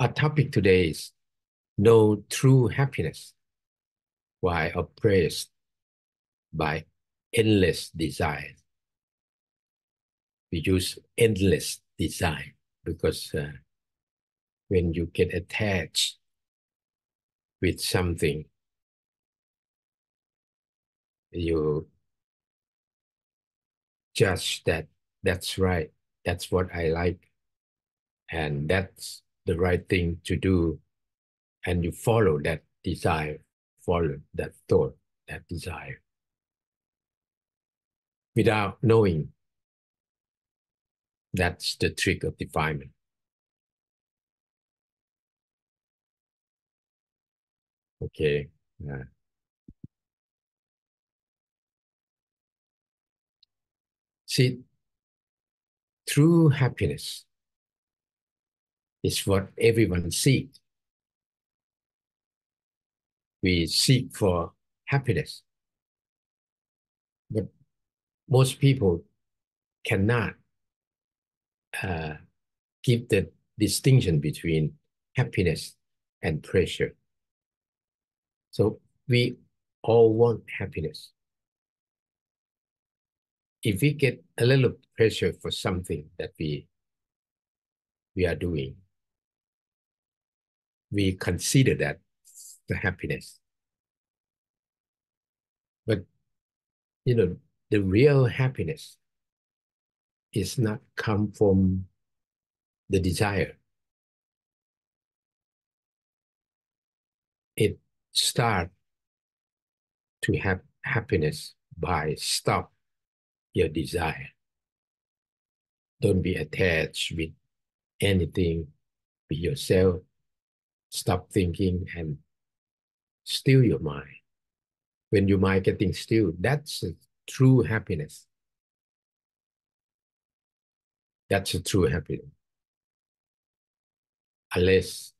Our topic today is no true happiness. While oppressed by endless desire. We use endless desire because uh, when you get attached with something, you judge that that's right, that's what I like, and that's the right thing to do, and you follow that desire, follow that thought, that desire, without knowing that's the trick of defilement. Okay. Yeah. See, true happiness is what everyone seeks. We seek for happiness. But most people cannot uh, give the distinction between happiness and pleasure. So we all want happiness. If we get a little pressure for something that we we are doing, we consider that the happiness. But you know, the real happiness is not come from the desire. It start to have happiness by stop your desire. Don't be attached with anything, with yourself. Stop thinking and still your mind. When your mind getting still, that's true happiness. That's a true happiness. Unless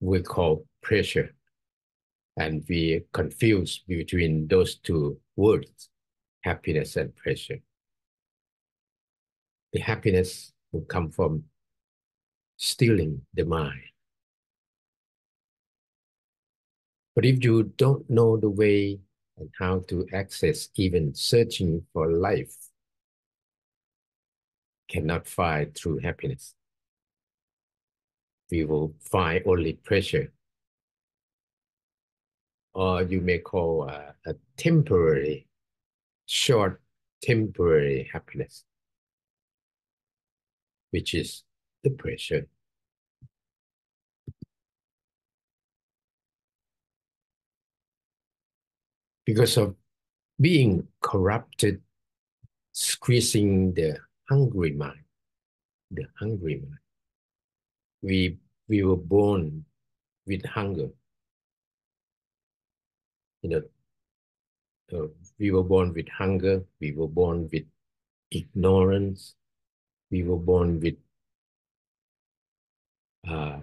we call pressure and we confuse between those two words, happiness and pressure. The happiness will come from stealing the mind. But if you don't know the way and how to access even searching for life, cannot find true happiness. We will find only pressure, or you may call uh, a temporary, short temporary happiness, which is the pressure. Because of being corrupted, squeezing the hungry mind, the hungry mind. We, we were born with hunger. You know, uh, we were born with hunger, we were born with ignorance, we were born with uh,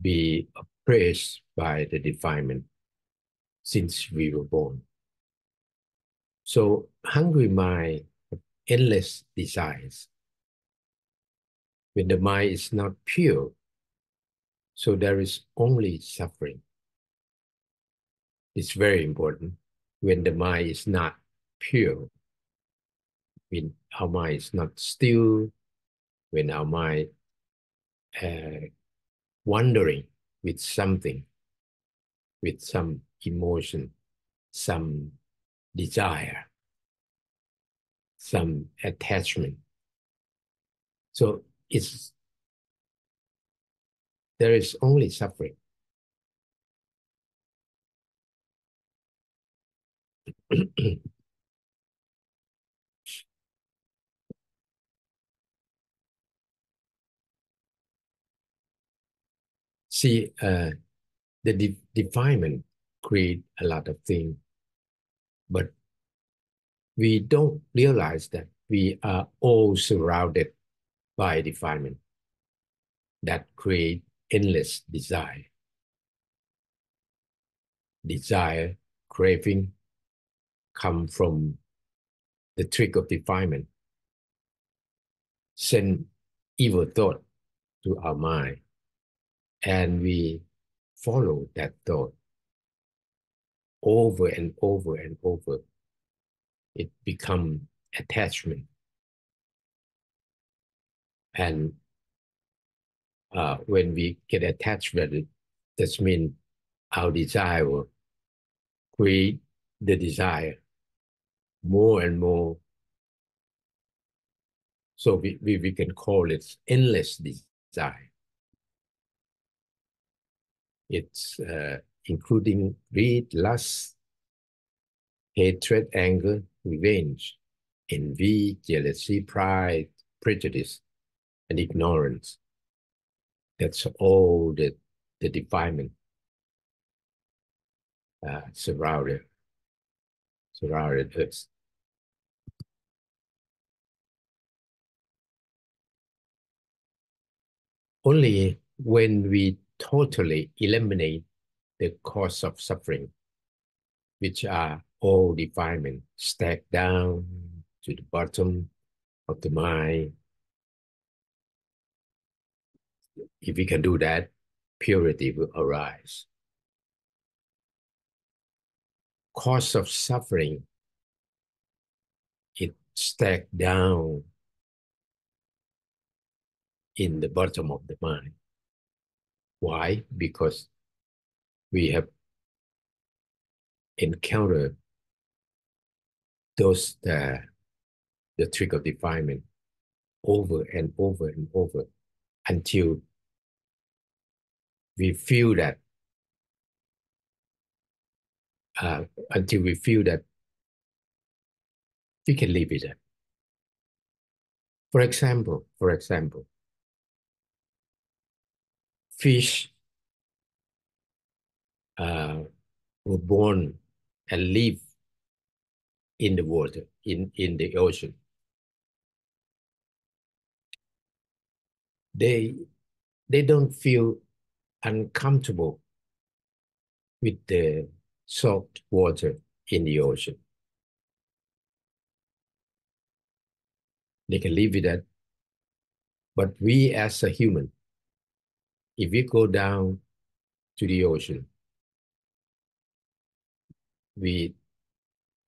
be oppressed by the defilement since we were born. So hungry mind endless desires. When the mind is not pure, so there is only suffering. It's very important when the mind is not pure, when our mind is not still, when our mind uh, wandering with something, with some emotion, some desire, some attachment. So it's there is only suffering. See, uh, the de defilement create a lot of things but we don't realize that we are all surrounded by defilement that create endless desire. Desire, craving come from the trick of defilement. send evil thought to our mind and we follow that thought over and over and over, it becomes attachment. And uh, when we get attached with it, that means our desire will create the desire more and more. So we, we, we can call it endless desire. It's uh, including greed, lust, hatred, anger, revenge, envy, jealousy, pride, prejudice, and ignorance. That's all the, the defilement uh, surrounded, surrounded us. Only when we totally eliminate the cause of suffering, which are all defilement, stacked down to the bottom of the mind. If we can do that, purity will arise. Cause of suffering, it stacked down in the bottom of the mind. Why? Because we have encountered those uh, the trick of defilement over and over and over until we feel that uh, until we feel that we can live with it. For example, for example, fish uh, were born and live in the water, in, in the ocean. They, they don't feel uncomfortable with the salt water in the ocean. They can live with that. But we as a human, if we go down to the ocean, we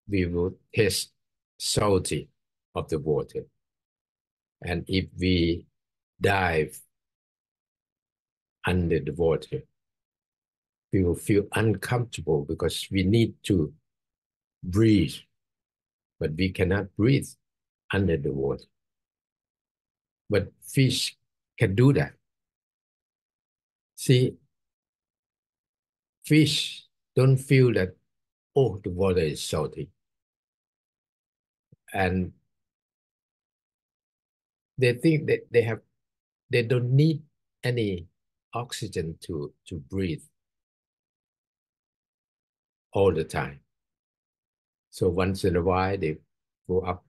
we will taste salty of the water. And if we dive under the water, we will feel uncomfortable because we need to breathe, but we cannot breathe under the water. But fish can do that. See, fish don't feel that oh, the water is salty. And they think that they have, they don't need any oxygen to, to breathe all the time. So once in a while, they go up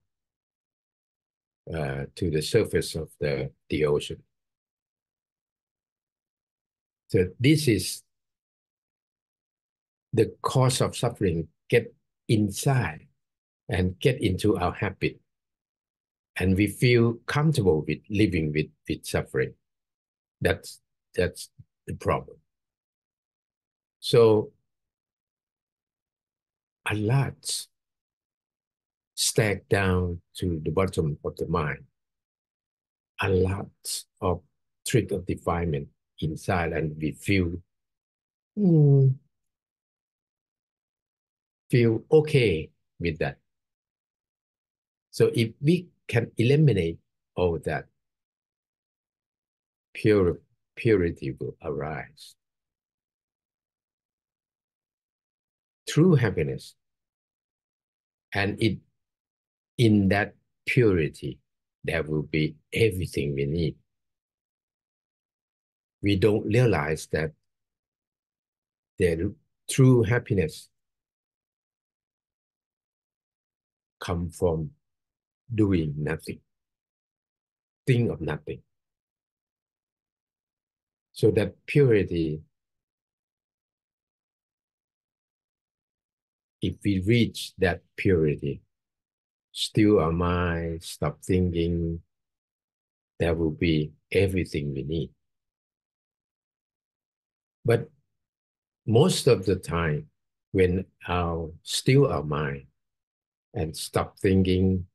uh, to the surface of the, the ocean. So this is the cause of suffering get inside and get into our habit. And we feel comfortable with living with, with suffering. That's, that's the problem. So a lot stack down to the bottom of the mind. A lot of trick of defilement inside and we feel, hmm, feel okay with that. So if we can eliminate all that, pure purity will arise. True happiness. And it in that purity, there will be everything we need. We don't realize that the true happiness come from doing nothing, think of nothing. So that purity, if we reach that purity, still our mind, stop thinking, there will be everything we need. But most of the time, when our still our mind and stop thinking,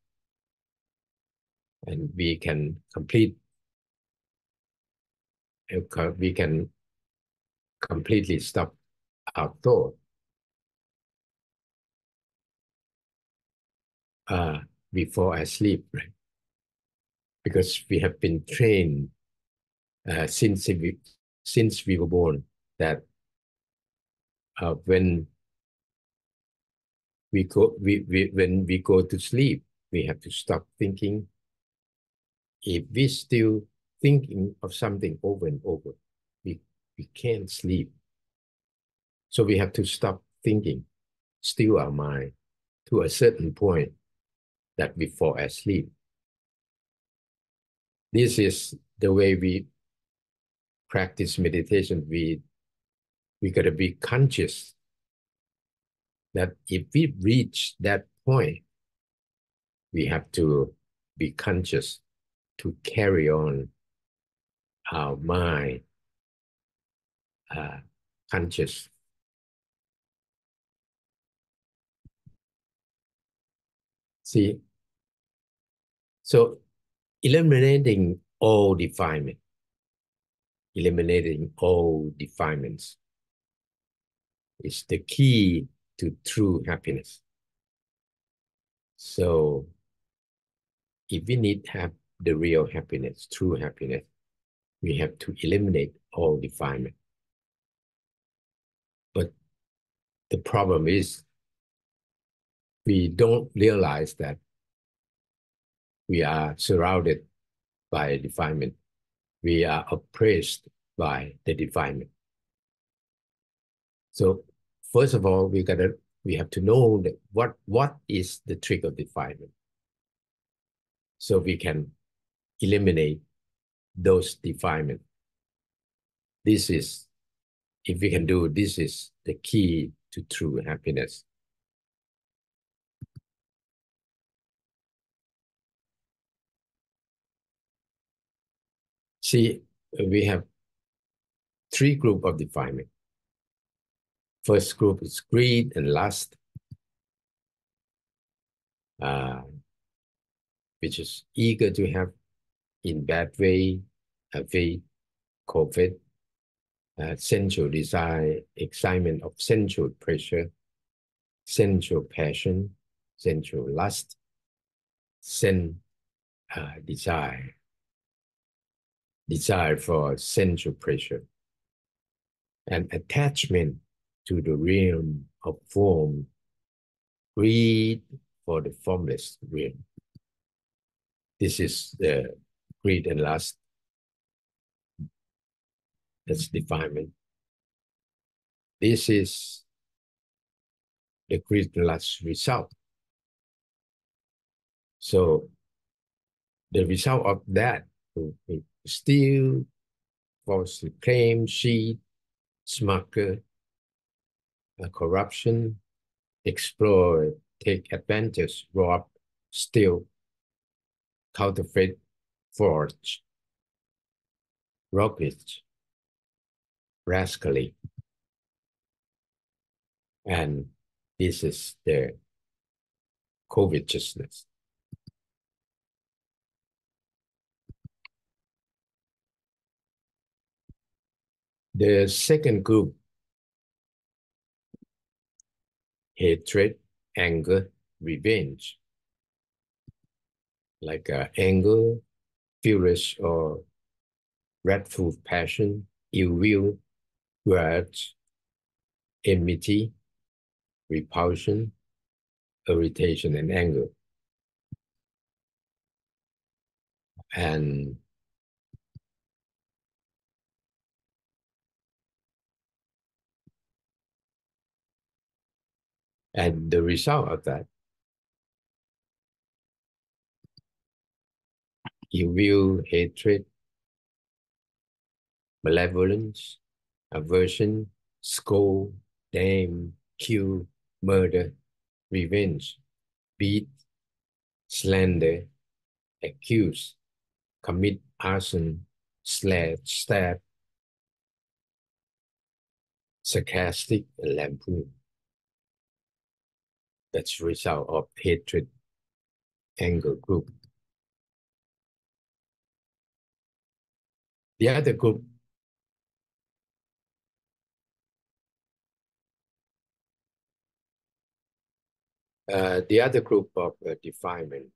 and we can complete, we can completely stop our thought. Uh, before I sleep, right? Because we have been trained uh, since we since we were born that uh, when we go we, we when we go to sleep, we have to stop thinking. If we still thinking of something over and over, we, we can't sleep. So we have to stop thinking, still our mind to a certain point that we fall asleep. This is the way we practice meditation. We we gotta be conscious that if we reach that point, we have to be conscious to carry on our mind uh, conscious. See, so eliminating all defilement, eliminating all defilements is the key to true happiness. So if we need have the real happiness, true happiness, we have to eliminate all defilement. But the problem is we don't realize that we are surrounded by defilement. We are oppressed by the defilement. So first of all, we gotta we have to know that what what is the trigger of defilement. So we can eliminate those defilement. This is, if we can do, this is the key to true happiness. See, we have three group of defilement. First group is greed and lust, uh, which is eager to have in bad way, a way COVID, uh, sensual desire, excitement of sensual pressure, sensual passion, sensual lust, sen uh, desire, desire for sensual pressure, and attachment to the realm of form, greed for the formless realm. This is the greed and lust. That's defilement. This is the greed and lust result. So the result of that steal, falsely claim, cheat, smuggler, uh, corruption, exploit, take advantage, rob, steal, counterfeit, forge, roguish, rascally. And this is the covetousness. The second group, hatred, anger, revenge. Like uh, anger, furious or wrathful passion, ill will, grudge, enmity, repulsion, irritation, and anger. And and the result of that view hatred, malevolence, aversion, scold, damn, kill, murder, revenge, beat, slander, accuse, commit arson, slash, stab, sarcastic, and lampoon. That's result of hatred, anger group. The other group uh, the other group of uh, defilement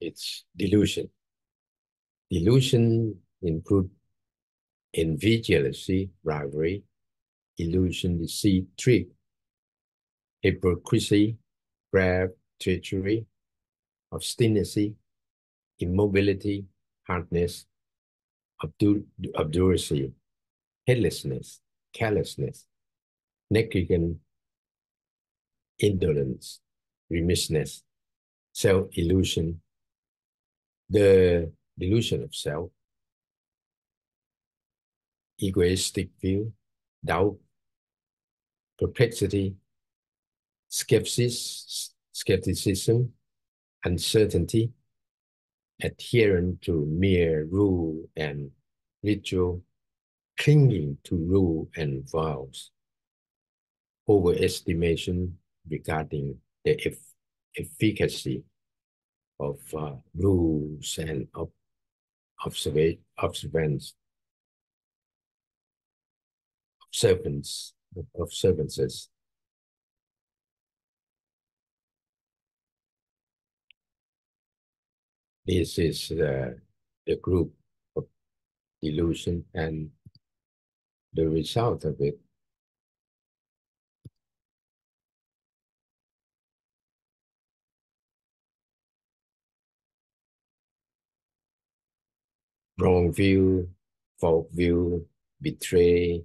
it's delusion. Delusion include invigilacy, rivalry, illusion, deceit, trick, hypocrisy, craft, treachery, obstinacy, immobility, hardness, obduracy, heedlessness, carelessness, negligence, indolence, remissness, self-illusion, the delusion of self, egoistic view, doubt, perplexity, skepsis, skepticism, uncertainty, adherence to mere rule and ritual, clinging to rule and vows, overestimation regarding the efficacy of uh, rules and observa observance, observance, observances. This is uh, the group of delusion and the result of it wrong view, false view, betray,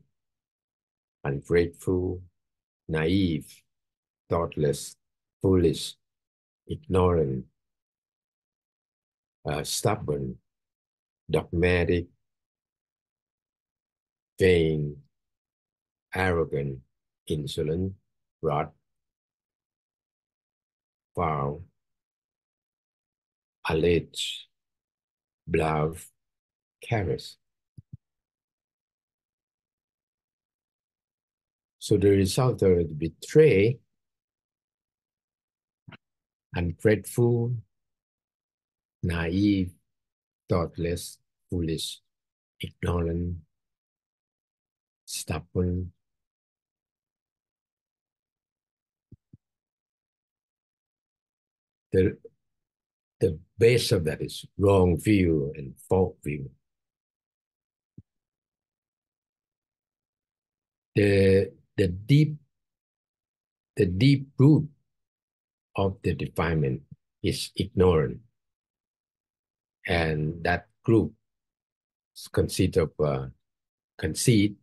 ungrateful, naive, thoughtless, foolish, ignorant, uh, stubborn, dogmatic, vain, arrogant, insolent, wrath, foul, alleged, bluff, careless. So the result of betray, ungrateful, naive, thoughtless, foolish, ignorant, stubborn, the, the base of that is wrong view and false view. The, the deep the deep root of the defilement is ignorant. And that group consists of uh, conceit,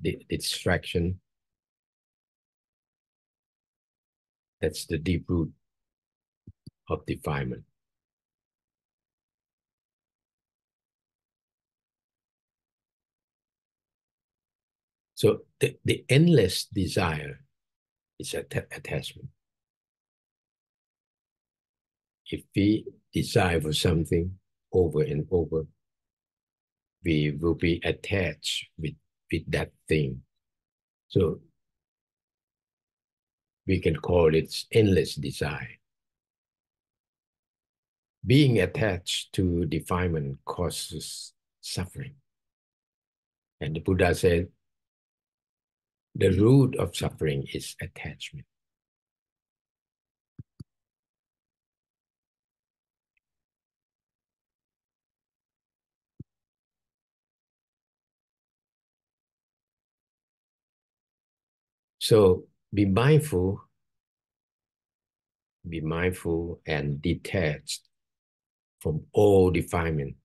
the distraction. That's the deep root of defilement. So the, the endless desire is att attachment. If we desire for something over and over, we will be attached with, with that thing. So we can call it endless desire. Being attached to defilement causes suffering. And the Buddha said, the root of suffering is attachment. So be mindful, be mindful and detached from all defilement.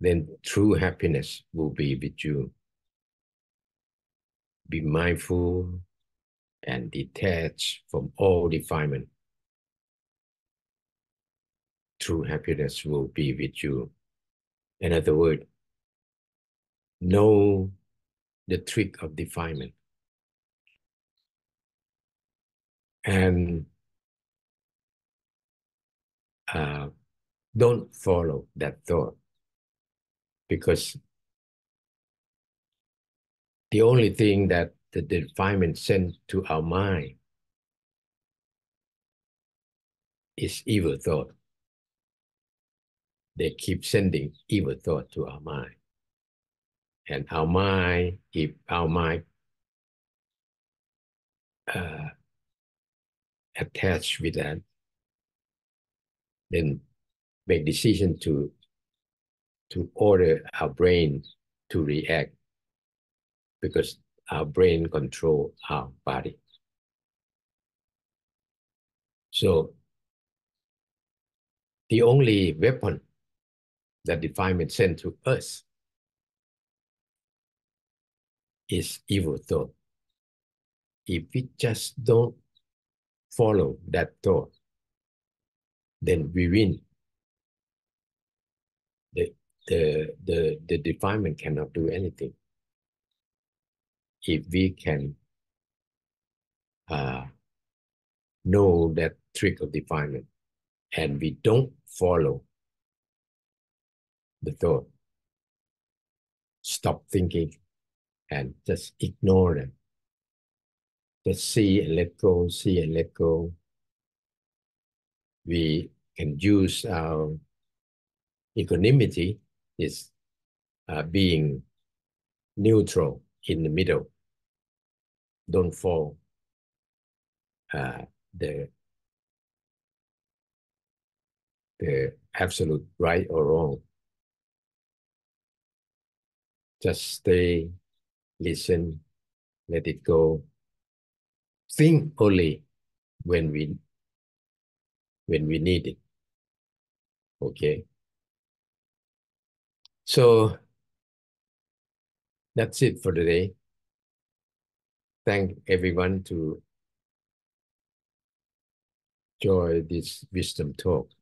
Then true happiness will be with you be mindful and detach from all defilement. True happiness will be with you. In other words, know the trick of defilement. and uh, don't follow that thought because the only thing that the defilement sent to our mind is evil thought. They keep sending evil thought to our mind. And our mind, if our mind uh, attached with that, then make decision to to order our brain to react because our brain control our body. So the only weapon that defilement sent to us is evil thought. If we just don't follow that thought, then we win. The, the, the, the defilement cannot do anything. If we can uh, know that trick of defilement and we don't follow the thought, stop thinking and just ignore them. Just see and let go, see and let go. We can use our equanimity is uh, being neutral in the middle. Don't fall uh, the the absolute right or wrong. Just stay, listen, let it go. Think only when we when we need it. Okay. So that's it for today. Thank everyone to join this wisdom talk.